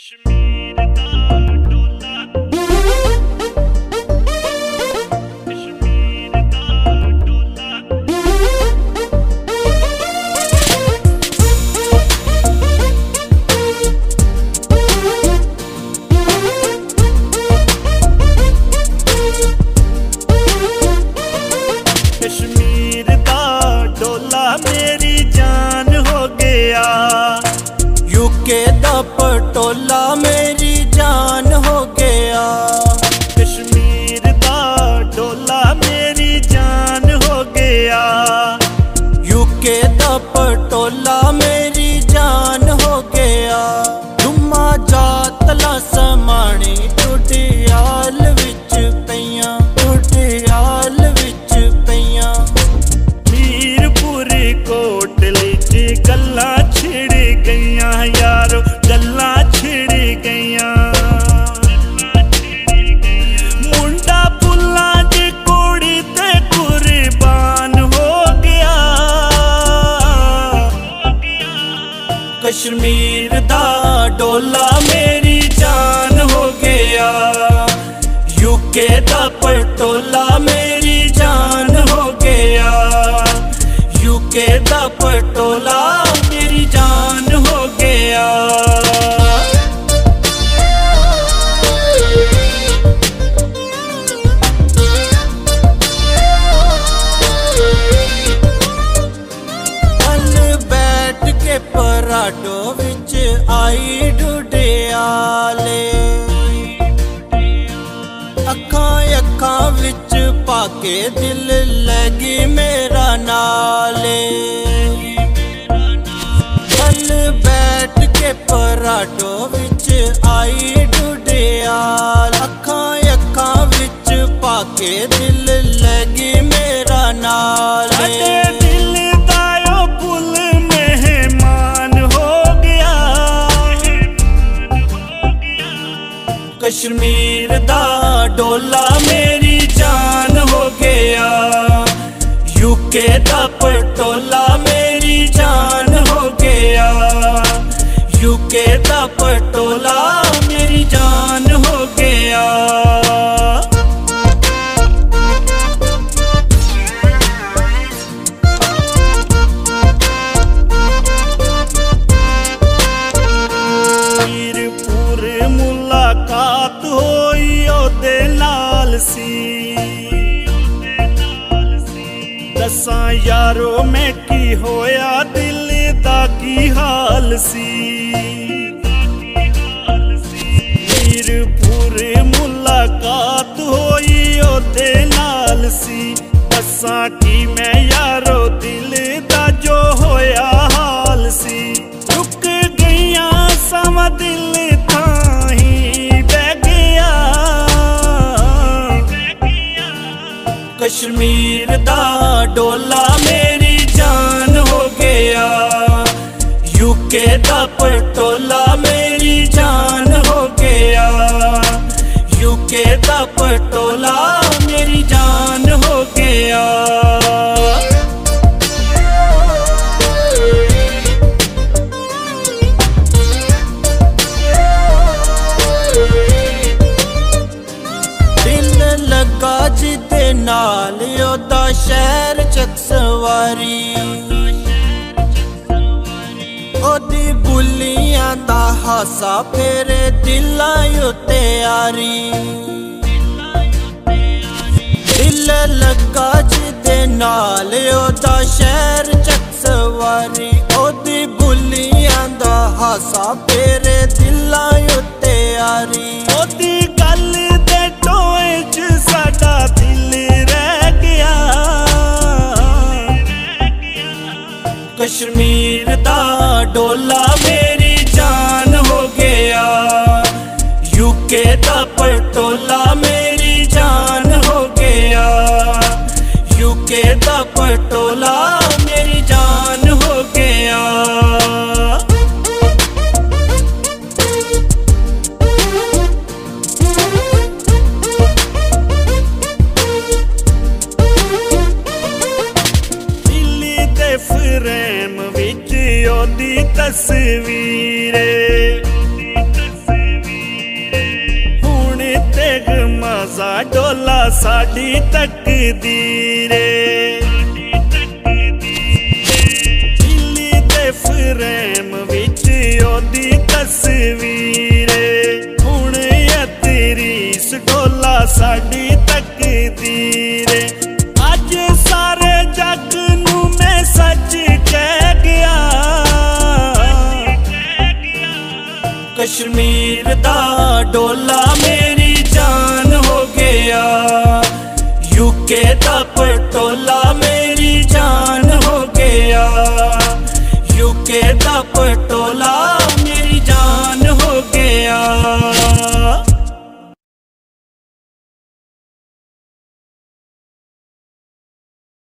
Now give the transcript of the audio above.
ਕਸ਼ਮੀਰ ਦਾ ਗੱਲਾਂ ਛਿੜ ਗਈਆਂ ਯਾਰੋ, ਗੱਲਾਂ ਛਿੜ ਗਈਆਂ। ਮੁੰਡਾ ਪੁੱਲਾਂ ਦੀ ਕੁੜੀ ਤੇ ਕੁਰਬਾਨ ਹੋ ਗਿਆ। ਕਸ਼ਮੀਰ ਦਾ ਡੋਲਾ ਮੇਰੀ ਜਾਨ ਹੋ ਗਿਆ। ਯੂਕੇ ਦਾ ਪਟੋਲਾ ਆਈ ਡੁੱਡਿਆਲੇ ਅੱਖਾਂ ਅੱਖਾਂ ਵਿੱਚ ਪਾ ਕੇ ਦਿਲ ਲੱਗੀ ਮੇਰਾ ਨਾਲੇ। ਹਲ ਬੈਠ ਕੇ ਪਰਾਟੋ ਵਿੱਚ ਆਈ ਡੋਲਾ ਮੇਰੀ ਜਾਨ ਹੋ ਗਿਆ। ਯੂਕੇ ਦਾ ਪਟੋਲਾ ਮੇਰੀ ਜਾਨ ਹੋ ਗਿਆ। ਯੂਕੇ ਦਾ ਪਟੋਲਾ ਸੀ। ਦੱਸਾਂ ਯਾਰੋ ਮੈਂ ਕੀ ਹੋਇਆ, ਦਿਲ ਦਾ ਕੀ ਹਾਲ ਸੀ? ਪੀਰਪੁਰ ਮੁਲਾਕਾਤ ਹੋਈ ਉਹਦੇ ਨਾਲ ਸੀ। ਦੱਸਾਂ ਕੀ ਮੈਂ ਯਾਰੋ, ਦਿਲ ਦਾ ਜੋ ਹੋਇਆ ਹਾਲ ਸੀ। ਰੁਕ ਗਈਆਂ ਸਮਾਂ ਦਿਲ ਕਸ਼ਮੀਰ ਦਾ ਡੋਲਾ ਮੇਰੀ ਜਾਨ ਹੋ ਗਿਆ। ਯੂਕੇ ਦਾ ਪਟੋਲਾ ਨਾਲ ਉਹਦਾ ਸ਼ਹਿਰ ਚੱਕ ਸਵਾਰੀ। ਉਹਦੀ ਬੁੱਲੀਆਂ ਦਾ ਹਾਸਾ ਫੇਰੇ ਦਿਲਾਂ ਉੱਤੇ ਆਰੀ। ਦਿਲ ਲੱਗਾ ਜਿਹਦੇ ਨਾਲ ਉਹਦਾ ਸ਼ਹਿਰ ਚੱਕ ਸਵਾਰੀ। ਉਹਦੀ ਬੁੱਲੀਆਂ ਦਾ ਹਾਸਾ ਫੇਰੇ ਦਿਲਾਂ ਉੱਤੇ ਆਰੀ। ਕਸ਼ਮੀਰ ਦਾ ਡੋਲਾ ਮੇਰੀ ਜਾਨ ਹੋ ਗਿਆ। ਯੂਕੇ ਦਾ ਪਟੋਲਾ ਮੇਰੀ ਜਾਨ ਹੋ ਗਿਆ। ਯੂਕੇ ਦਾ ਪਟੋਲਾ ਵੀਰੇ ਹੁਣ ਤੇ ਗਮਜ਼ਾ ਡੋਲਾ ਸਾਡੀ ਤਕਦੀਰੇ। ਦਿੱਲੀ ਤੇ ਫਰੇਮ ਵਿੱਚ ਉਹਦੀ ਤਸਵੀਰੇ। ਹੁਣ ਇਹ ਤੇਰੀ ਸਾਡੀ ਤਕਦੀਰ। ਕਸ਼ਮੀਰ ਦਾ ਡੋਲਾ